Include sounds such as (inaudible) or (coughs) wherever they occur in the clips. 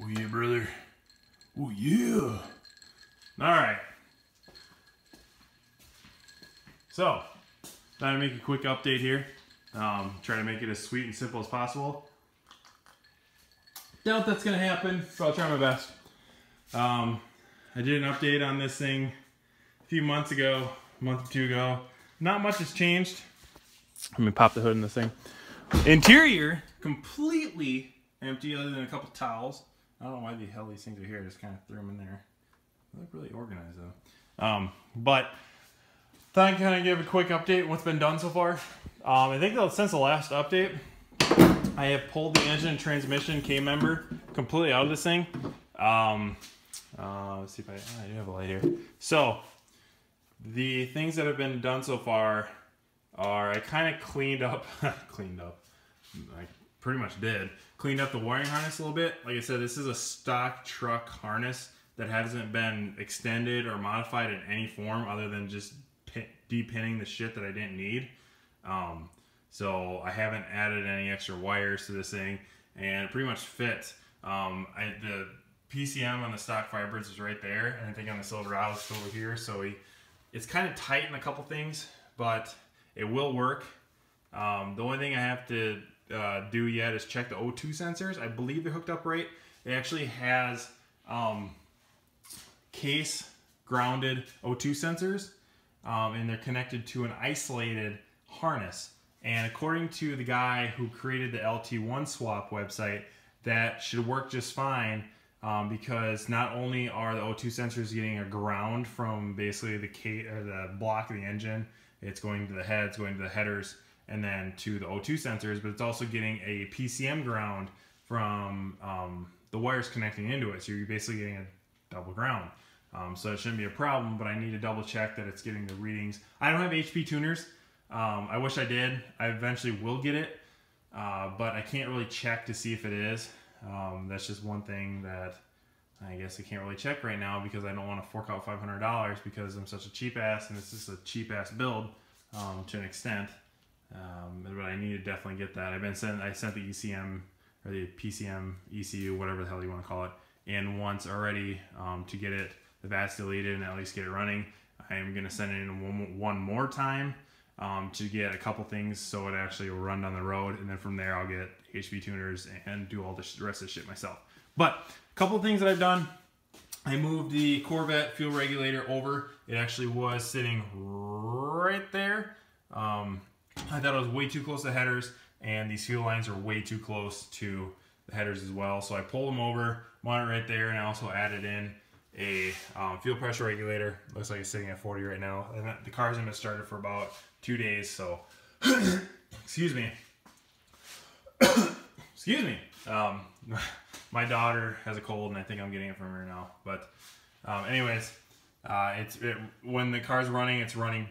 Oh yeah, brother. Oh yeah. All right. So, thought I'd make a quick update here. Um, try to make it as sweet and simple as possible. Doubt that's gonna happen, but I'll try my best. Um, I did an update on this thing a few months ago, a month or two ago. Not much has changed. Let me pop the hood in this thing. Interior, completely empty other than a couple towels. I don't know why the hell these things are here. I just kind of threw them in there. They look really organized though. Um, but thought I'd kind of give a quick update on what's been done so far. Um, I think that since the last update, I have pulled the engine and transmission K member completely out of this thing. Um, uh, let's see if I, oh, I do have a light here. So the things that have been done so far are I kind of cleaned up, (laughs) cleaned up, I pretty much did, cleaned up the wiring harness a little bit. Like I said, this is a stock truck harness that hasn't been extended or modified in any form other than just depinning the shit that I didn't need. Um, so I haven't added any extra wires to this thing and it pretty much fits. Um, I, the PCM on the stock Firebirds is right there and I think on the Silverado it's over here. So it's kind of tight in a couple things, but it will work. Um, the only thing I have to uh, do yet is check the O2 sensors. I believe they're hooked up right. It actually has um, case grounded O2 sensors um, and they're connected to an isolated harness. And according to the guy who created the LT1 swap website, that should work just fine um, because not only are the O2 sensors getting a ground from basically the, or the block of the engine, it's going to the heads, going to the headers, and then to the O2 sensors, but it's also getting a PCM ground from um, the wires connecting into it. So you're basically getting a double ground. Um, so it shouldn't be a problem, but I need to double check that it's getting the readings. I don't have HP tuners. Um, I wish I did. I eventually will get it, uh, but I can't really check to see if it is. Um, that's just one thing that I guess I can't really check right now because I don't want to fork out $500 because I'm such a cheap ass and it's just a cheap ass build um, to an extent. Um, but I need to definitely get that. I've been sent, I sent the ECM or the PCM ECU, whatever the hell you want to call it, in once already um, to get it, the VATS deleted and at least get it running. I am going to send it in one, one more time um, to get a couple things so it actually will run down the road. And then from there, I'll get HP tuners and do all the rest of the shit myself. But a couple things that I've done. I moved the Corvette fuel regulator over. It actually was sitting right there. Um, I thought it was way too close to headers and these fuel lines are way too close to the headers as well. So I pulled them over, mounted right there, and I also added in a um, fuel pressure regulator. Looks like it's sitting at 40 right now. And the car's been started for about two days, so (coughs) excuse me. (coughs) excuse me. Um, (laughs) my daughter has a cold, and I think I'm getting it from her now. But um, anyways, uh, it's it, when the car's running, it's running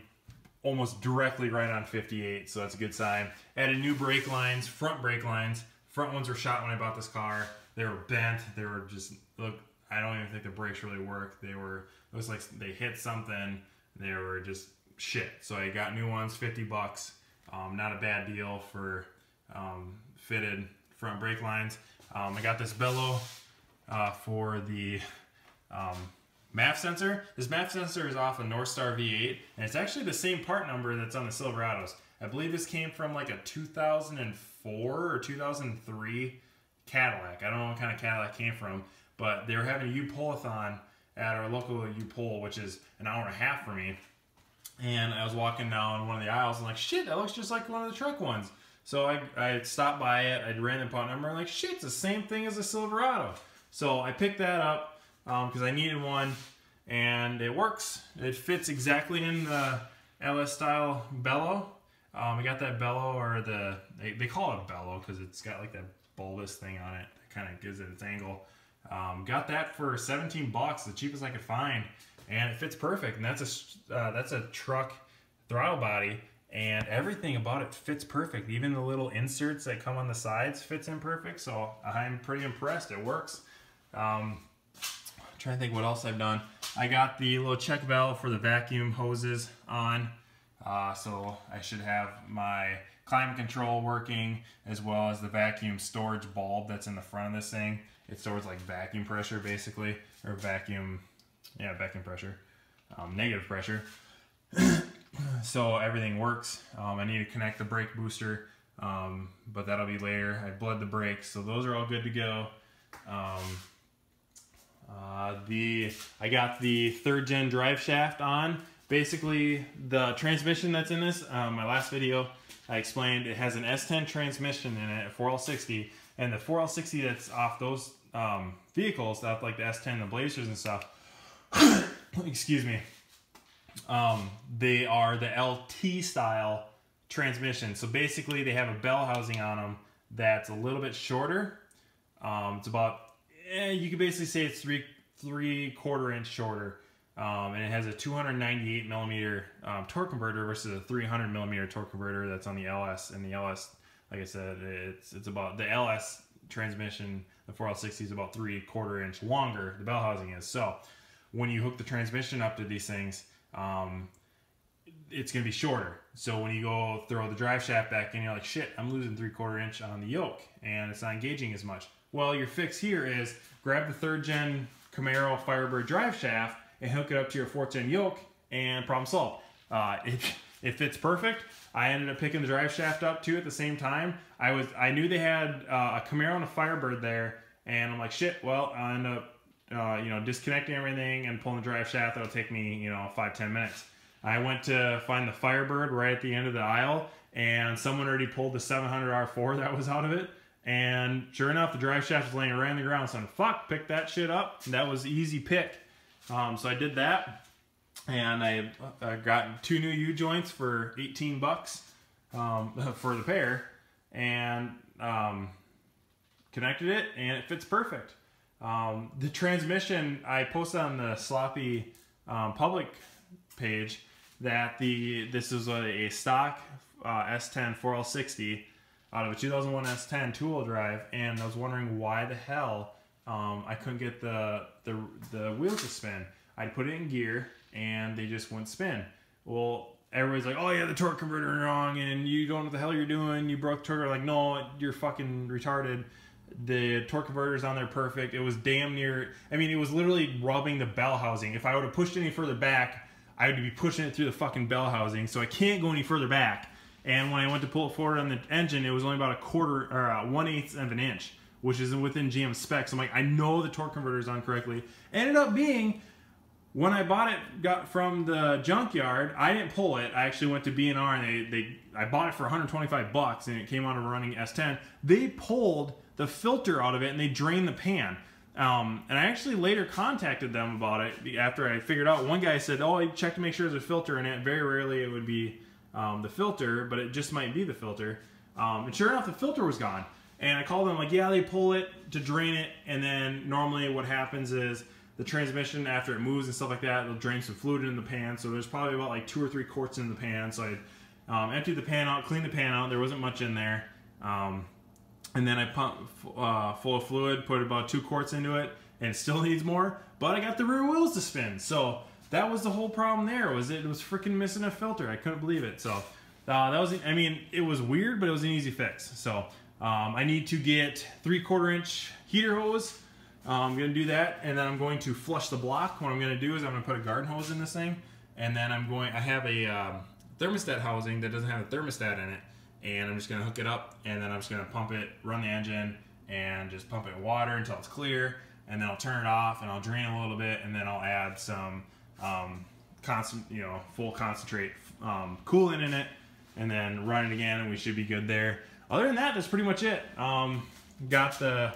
almost directly right on 58, so that's a good sign. Added new brake lines, front brake lines. Front ones were shot when I bought this car. They were bent. They were just look. I don't even think the brakes really work. They were it was like they hit something. They were just shit. So I got new ones, 50 bucks. Um, not a bad deal for um, fitted front brake lines. Um, I got this bellow uh, for the um, MAF sensor. This MAF sensor is off a Northstar V8, and it's actually the same part number that's on the Silverados. I believe this came from like a 2004 or 2003 Cadillac. I don't know what kind of Cadillac came from, but they were having a U-Pull-a-thon at our local U-Pull, which is an hour and a half for me. And I was walking down one of the aisles and like, shit, that looks just like one of the truck ones. So I, I stopped by it, I ran the part number, and like, shit, it's the same thing as a Silverado. So I picked that up because um, I needed one, and it works. It fits exactly in the LS style bellow. Um, I got that bellow, or the, they, they call it a bellow because it's got like that bulbous thing on it that kind of gives it its angle. Um, got that for 17 bucks, the cheapest I could find, and it fits perfect. And that's a uh, that's a truck throttle body, and everything about it fits perfect. Even the little inserts that come on the sides fits in perfect. So I'm pretty impressed. It works. Um, trying to think what else I've done. I got the little check valve for the vacuum hoses on. Uh, so I should have my climate control working, as well as the vacuum storage bulb that's in the front of this thing. It stores like vacuum pressure basically, or vacuum, yeah, vacuum pressure, um, negative pressure. (coughs) so everything works. Um, I need to connect the brake booster, um, but that'll be later. I bled the brakes, so those are all good to go. The I got the third gen drive shaft on. Basically, the transmission that's in this, um, my last video, I explained it has an S10 transmission in it, a 4L60, and the 4L60 that's off those um, vehicles, that like the S10, the Blazers and stuff, (coughs) excuse me, um, they are the LT style transmission. So basically, they have a bell housing on them that's a little bit shorter. Um, it's about, eh, you could basically say it's three three quarter inch shorter. Um, and it has a 298 millimeter um, torque converter versus a 300 millimeter torque converter that's on the LS. And the LS, like I said, it's it's about the LS transmission. The 4L60 is about three quarter inch longer. The bell housing is so. When you hook the transmission up to these things, um, it's going to be shorter. So when you go throw the drive shaft back in, you're like, shit, I'm losing three quarter inch on the yoke, and it's not engaging as much. Well, your fix here is grab the third gen Camaro Firebird drive shaft and hook it up to your fourth gen yoke, and problem solved. Uh, it, it fits perfect. I ended up picking the drive shaft up too at the same time. I was I knew they had uh, a Camaro and a Firebird there, and I'm like, shit. Well, I end up uh, you know disconnecting everything and pulling the drive shaft. That'll take me you know five ten minutes. I went to find the Firebird right at the end of the aisle, and someone already pulled the 700 R4 that was out of it. And sure enough, the drive shaft was laying right on the ground. So I'm fuck, pick that shit up. That was easy pick. Um, so I did that. And I, I got two new U-joints for 18 bucks um, (laughs) for the pair. And um, connected it and it fits perfect. Um, the transmission, I posted on the Sloppy um, public page that the this is a, a stock uh, S10 4L60 out of a 2001 S10 two-wheel drive, and I was wondering why the hell um, I couldn't get the, the the wheels to spin. I'd put it in gear, and they just wouldn't spin. Well, everybody's like, "Oh yeah, the torque converter wrong, and you don't know what the hell you're doing. You broke the torque." Like, no, you're fucking retarded. The torque converter's on there perfect. It was damn near. I mean, it was literally rubbing the bell housing. If I would have pushed any further back, I would be pushing it through the fucking bell housing. So I can't go any further back. And when I went to pull it forward on the engine, it was only about a quarter or a one eighth of an inch, which is within GM specs. I'm like, I know the torque converter is on correctly. Ended up being when I bought it, got from the junkyard. I didn't pull it. I actually went to B&R and they, they I bought it for 125 bucks and it came out of a running S10. They pulled the filter out of it and they drained the pan. Um, and I actually later contacted them about it after I figured out. One guy said, "Oh, I checked to make sure there's a filter in it." Very rarely it would be um, the filter, but it just might be the filter. Um, and sure enough, the filter was gone. And I called them like, yeah, they pull it to drain it, and then normally what happens is the transmission after it moves and stuff like that, it'll drain some fluid in the pan. So there's probably about like two or three quarts in the pan. So I um, emptied the pan out, cleaned the pan out. There wasn't much in there. Um, and then I pumped uh, full of fluid, put about two quarts into it, and it still (laughs) needs more. But I got the rear wheels to spin. So that was the whole problem there was it, was freaking missing a filter. I couldn't believe it. So uh, that was, I mean, it was weird, but it was an easy fix. So um, I need to get three quarter inch heater hose. Uh, I'm to do that, and then I'm going to flush the block. What I'm to do is I'm to put a garden hose in this thing, and then I'm going, I have a um, thermostat housing that doesn't have a thermostat in it, and I'm just to hook it up, and then I'm just to pump it, run the engine, and just pump it water until it's clear, and then I'll turn it off, and I'll drain a little bit, and then I'll add some um, constant, you know, full concentrate um, coolant in it, and then run it again, and we should be good there. Other than that, that's pretty much it. Um, got the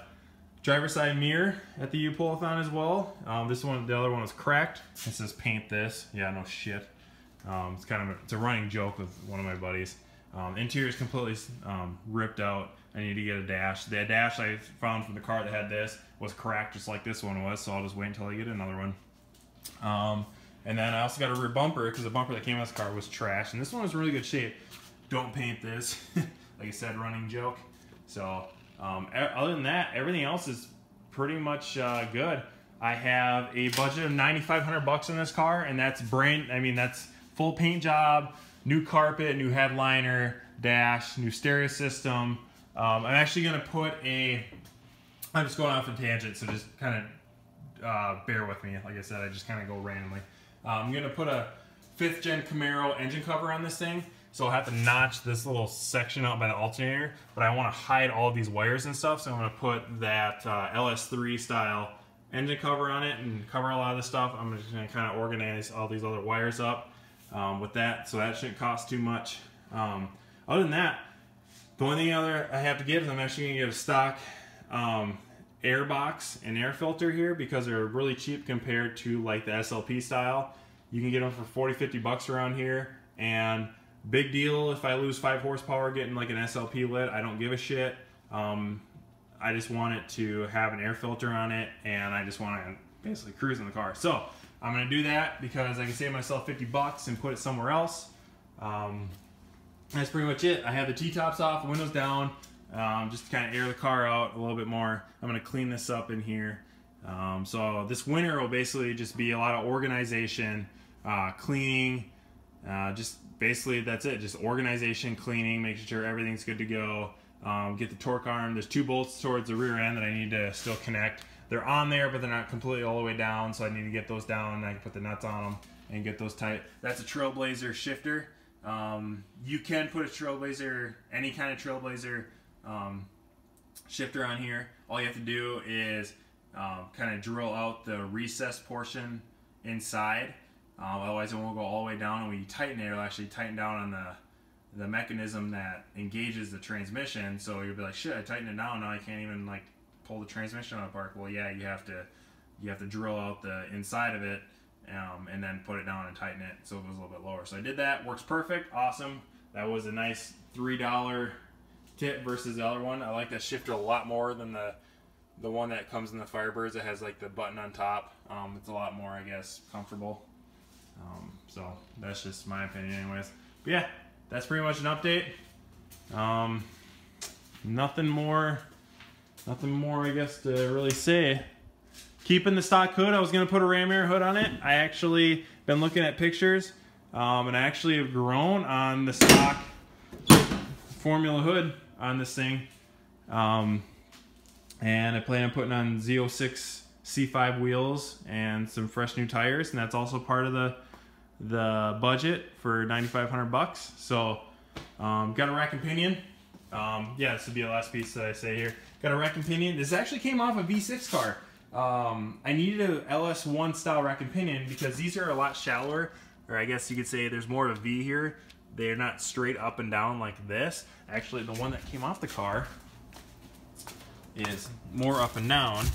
driver side mirror at the U-Pull-A-Thon as well. Um, this one, the other one was cracked. It says paint this. Yeah, no shit. Um, it's kind of a, it's a running joke with one of my buddies. Um, interior is completely um, ripped out. I need to get a dash. The dash I found from the car that had this was cracked just like this one was, so I'll just wait until I get another one. Um, and then I also got a rear bumper because the bumper that came in this car was trash. And this one was really good shape. Don't paint this. (laughs) like I said, running joke. So um, other than that, everything else is pretty much uh, good. I have a budget of 9,500 bucks in this car, and that's brand. I mean, that's full paint job, new carpet, new headliner, dash, new stereo system. Um, I'm actually gonna put a. I'm just going off a tangent, so just kind of uh, bear with me. Like I said, I just kind of go randomly. Uh, I'm gonna put a fifth gen Camaro engine cover on this thing. So I'll have to notch this little section out by the alternator, but I want to hide all these wires and stuff, so I'm going to put that uh, LS3 style engine cover on it and cover a lot of this stuff. I'm just going to kind of organize all these other wires up um, with that, so that shouldn't cost too much. Um, other than that, the only thing other I have to get is I'm actually going to get a stock um, air box and air filter here because they're really cheap compared to like the SLP style. You can get them for 40, 50 bucks around here, and Big deal if I lose five horsepower getting like an SLP lid. I don't give a shit. Um, I just want it to have an air filter on it and I just want to basically cruise in the car. So I'm going to do that because I can save myself 50 bucks and put it somewhere else. Um, that's pretty much it. I have the T-tops off, windows down, um, just to kind of air the car out a little bit more. I'm going to clean this up in here. Um, so this winter will basically just be a lot of organization, uh, cleaning, uh, just basically that's it. Just organization, cleaning, making sure everything's good to go. Um, get the torque arm. There's two bolts towards the rear end that I need to still connect. They're on there, but they're not completely all the way down, so I need to get those down and I can put the nuts on them and get those tight. That's a Trailblazer shifter. Um, you can put a Trailblazer, any kind of Trailblazer um, shifter on here. All you have to do is um, kind of drill out the recess portion inside um, otherwise it won't go all the way down and when you tighten it, it'll actually tighten down on the the mechanism that engages the transmission. So you'll be like, shit, I tightened it down, now I can't even like pull the transmission out of park. Well, yeah, you have to you have to drill out the inside of it um, and then put it down and tighten it so it goes a little bit lower. So I did that, works perfect, awesome. That was a nice $3 tip versus the other one. I like that shifter a lot more than the the one that comes in the Firebirds It has like the button on top. Um, it's a lot more, I guess, comfortable. Um, so that's just my opinion anyways. But yeah, that's pretty much an update. Um, nothing more, nothing more I guess to really say. Keeping the stock hood, I was gonna put a ram air hood on it. I actually been looking at pictures um, and I actually have grown on the stock formula hood on this thing. Um, and I plan on putting on Z06 C5 wheels and some fresh new tires and that's also part of the the budget for 9,500 bucks. So, um, got a rack and pinion. Um, yeah, this would be the last piece that I say here. Got a rack and pinion. This actually came off a V6 car. Um, I needed a LS1 style rack and pinion because these are a lot shallower, or I guess you could say there's more of a V here. They're not straight up and down like this. Actually, the one that came off the car is more up and down.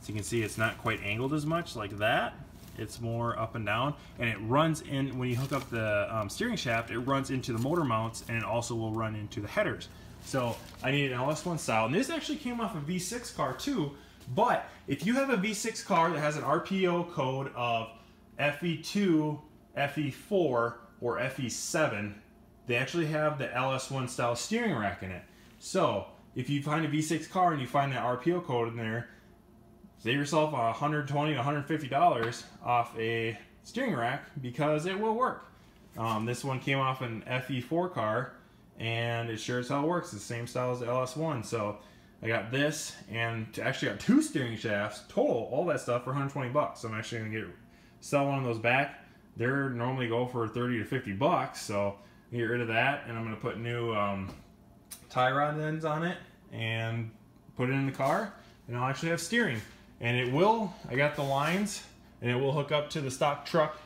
As you can see, it's not quite angled as much like that it's more up and down and it runs in when you hook up the um, steering shaft it runs into the motor mounts and it also will run into the headers so I need an LS1 style and this actually came off a V6 car too but if you have a V6 car that has an RPO code of FE2 FE4 or FE7 they actually have the LS1 style steering rack in it. So if you find a V6 car and you find that RPO code in there save yourself 120 to 150 dollars off a steering rack because it will work. Um, this one came off an FE4 car and it sure as hell works. The same style as the LS1 so I got this and actually got two steering shafts total all that stuff for 120 bucks. So I'm actually gonna get sell one of those back they're normally go for 30 to 50 bucks so get rid of that and I'm gonna put new um, tie rod ends on it and put it in the car and I'll actually have steering and it will, I got the lines, and it will hook up to the stock truck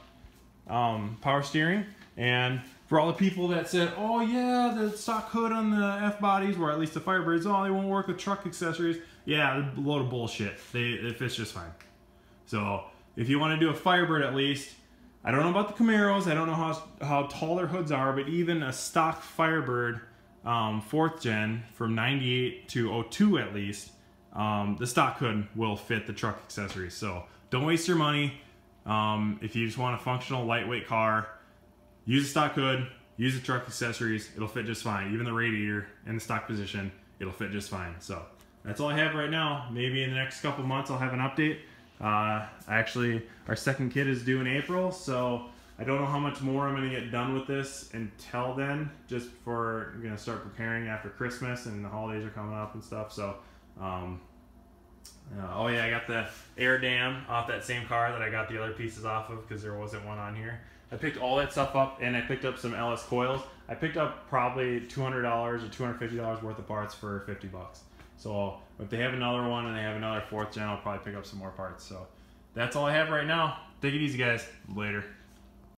um, power steering. And for all the people that said, oh yeah, the stock hood on the F-bodies, or at least the Firebirds, oh, they won't work with truck accessories. Yeah, a load of bullshit. They, it fits just fine. So if you want to do a Firebird at least, I don't know about the Camaros, I don't know how, how tall their hoods are, but even a stock Firebird um, 4th gen from 98 to 02 at least, um, the stock hood will fit the truck accessories. So don't waste your money. Um, if you just want a functional lightweight car, use the stock hood, use the truck accessories, it'll fit just fine. Even the radiator in the stock position, it'll fit just fine. So that's all I have right now. Maybe in the next couple months I'll have an update. Uh, actually, our second kid is due in April, so I don't know how much more I'm gonna get done with this until then, just for I'm gonna start preparing after Christmas and the holidays are coming up and stuff. So, um, uh, oh yeah, I got the air dam off that same car that I got the other pieces off of because there wasn't one on here. I picked all that stuff up and I picked up some LS coils. I picked up probably $200 or $250 worth of parts for 50 bucks. So if they have another one and they have another fourth gen, I'll probably pick up some more parts. So that's all I have right now. Take it easy, guys. Later.